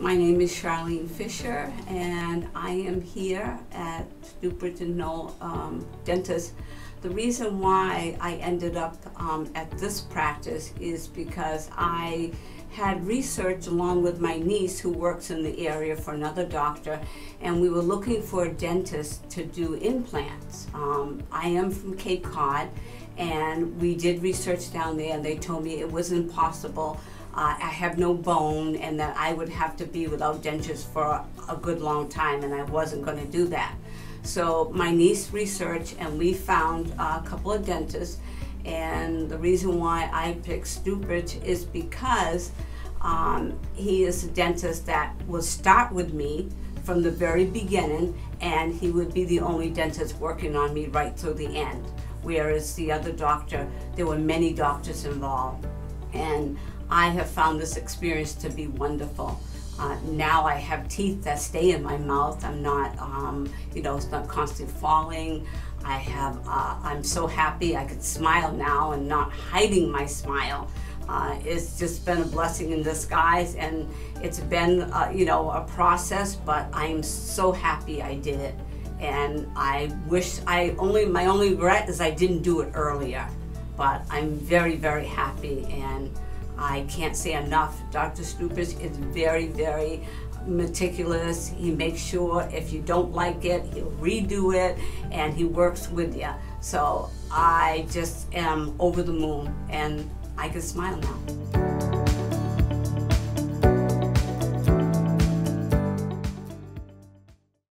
My name is Charlene Fisher, and I am here at and Nouel um, Dentist. The reason why I ended up um, at this practice is because I had research along with my niece who works in the area for another doctor, and we were looking for a dentist to do implants. Um, I am from Cape Cod, and we did research down there, and they told me it was impossible. Uh, I have no bone, and that I would have to be without dentures for a good long time, and I wasn't going to do that. So my niece researched, and we found a couple of dentists and the reason why I picked Stuparich is because um, he is a dentist that will start with me from the very beginning, and he would be the only dentist working on me right through the end. Whereas the other doctor, there were many doctors involved. And I have found this experience to be wonderful. Uh, now I have teeth that stay in my mouth. I'm not, um, you know, it's not constantly falling. I have, uh, I'm so happy I could smile now and not hiding my smile. Uh, it's just been a blessing in disguise and it's been, uh, you know, a process, but I'm so happy I did it. And I wish I only, my only regret is I didn't do it earlier. But I'm very, very happy and I can't say enough. Dr. Stuparich is very, very meticulous. He makes sure if you don't like it, he'll redo it and he works with you. So I just am over the moon and I can smile now.